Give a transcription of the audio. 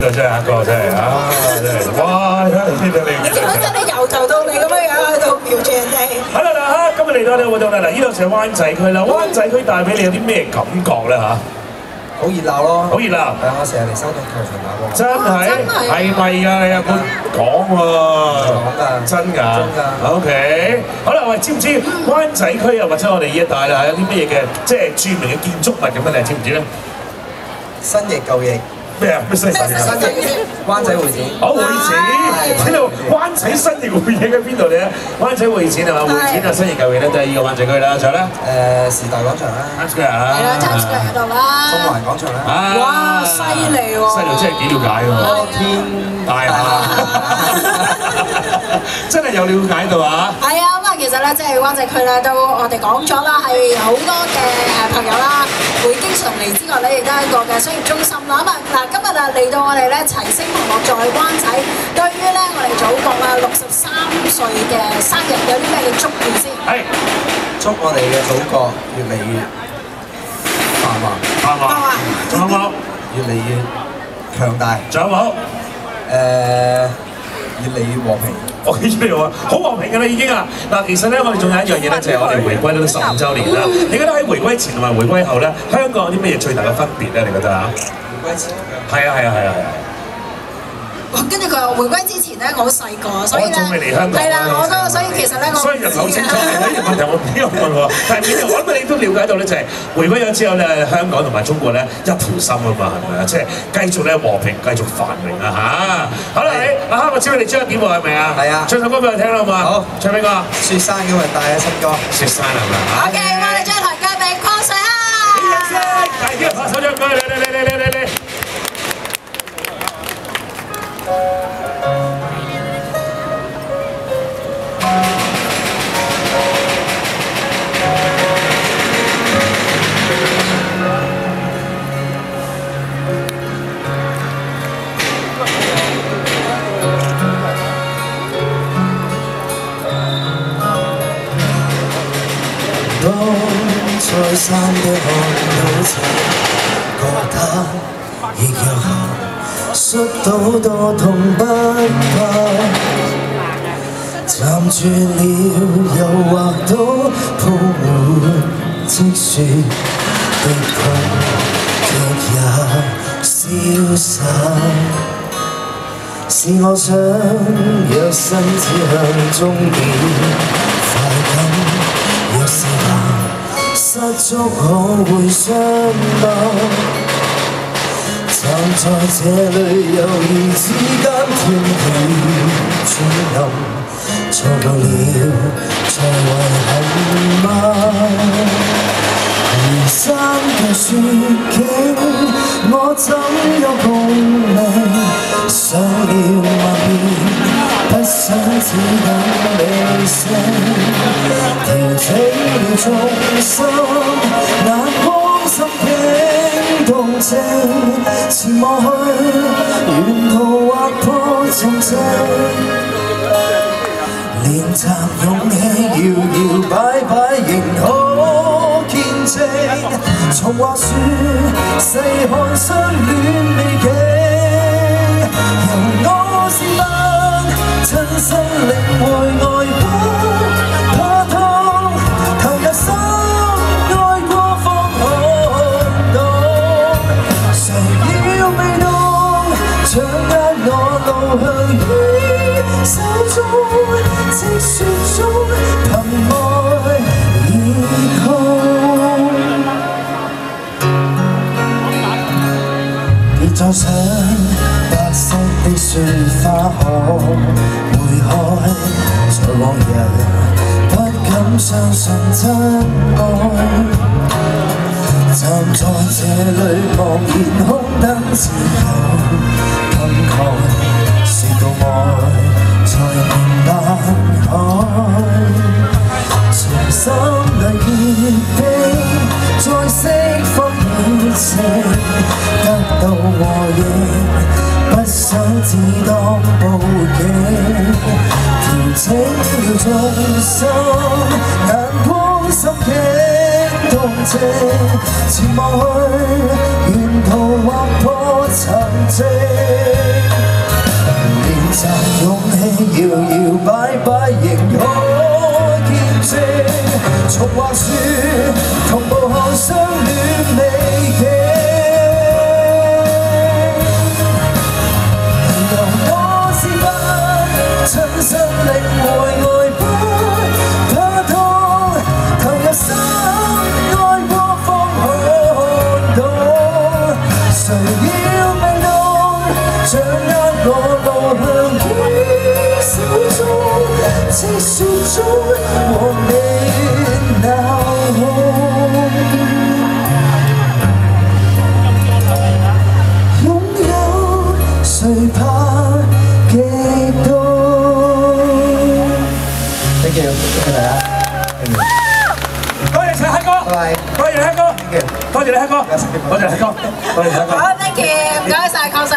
真係一個真係啊！真係哇！睇下呢度你你講真，你由頭到尾咁樣樣喺度瞄住人哋。好啦嗱嚇，今日嚟到呢個活動啦，嗱呢度就係灣仔區啦，灣仔區帶俾你有啲咩感覺咧嚇？好熱鬧咯，好熱鬧，係啊！我成日嚟修頓球場打波，真係真係係咪㗎？你有冇講喎？講㗎真㗎，真㗎 OK，好啦，喂，知唔知灣仔區啊，或者我哋呢一帶啦，有啲乜嘢嘅即係著名嘅建築物咁樣，你知唔知咧？新翼舊翼，咩啊？咩新神啊？新翼灣仔會展，哦，會展，係呢度灣仔新翼會影喺邊度咧？灣仔會展係嘛？會展啊，新翼舊翼咧，都係呢個灣仔區啦，仲有咧誒時代廣場啦，，Times Square 啊，係啦，Times Square 嗰度中啦。環廣場啦，啊哇犀利喎犀利真係幾了解喎，天大廈，真係有了解到啊！係啊，咁啊，其實咧，即係灣仔區咧，都我哋講咗啦，係好多嘅誒朋友啦，會經常嚟之外咧，亦都係一個嘅商業中心啦。咁啊，嗱，今日啊嚟到我哋咧齊星同樂在灣仔，對於咧我哋祖國啊六十三歲嘅生日有啲咩嘅祝願先？係祝我哋嘅祖國越嚟越繁華，繁華？仲有冇？越嚟越強大，仲有冇？誒越嚟越和平。我記住你話好和平㗎啦已經啊！嗱，其實咧我哋仲有一樣嘢咧，就係我哋回歸都十五週年啦。你覺得喺回歸前同埋回歸後咧，香港有啲咩嘢最大嘅分別咧？你覺得啊？回歸前係啊係啊係啊係啊！哇跟住佢話回歸之前咧，我好細個，所以咧仲未嚟香港係啦，我都所以其實咧我所以人好清楚，係呢個問題我邊有問喎？但係我諗你都了解到咧，就係回歸咗之後咧，香港同埋中國咧一條心啊嘛，係咪啊？即係繼續咧和平，繼續繁榮啊嚇！好啦，你啊，我知道你將點喎係咪啊？係啊唱首歌俾我聽啦好嘛？好唱邊個？雪山今日帶咗新歌。雪山係咪啊？OK，再三的看到情，覺得亦有幸摔倒多痛不怕，站住了又或都鋪滿積雪的痛，却也消散。是我想躍身指向终点，快感。若是怕失足可会伤疤？想在这里犹豫之间天地转动，错过了才遗憾吗？如山的雪景，我怎有共鸣？想了万遍，不想只等你声，调整了众生。境動靜，前望去，沿途划破沉寂。練習勇氣，搖搖擺擺仍可見證。從話説，細看相戀美景，向於手中，積雪中憑愛而痛。別再想白色的雪花可會開，在往日不敢相信真愛。站在這裏望見空等自由得到和益不想只当报警调整了重心眼光心境动静前望去沿途划破沉寂练习勇气摇摇摆摆仍可见证从话说同步我步向於手中，積雪中和你鬧哄。擁有誰怕極多？Thank you，多謝大家。多謝晒黑哥，拜拜多謝黑哥，多謝你黑哥，多謝你黑哥，多謝你黑哥。好，thank you，唔該晒，確實係